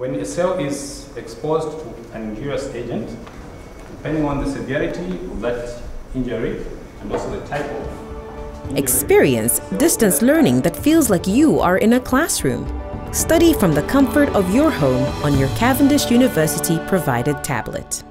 When a cell is exposed to an injurious agent, depending on the severity of that injury and also the type of Experience distance learning that feels like you are in a classroom. Study from the comfort of your home on your Cavendish University provided tablet.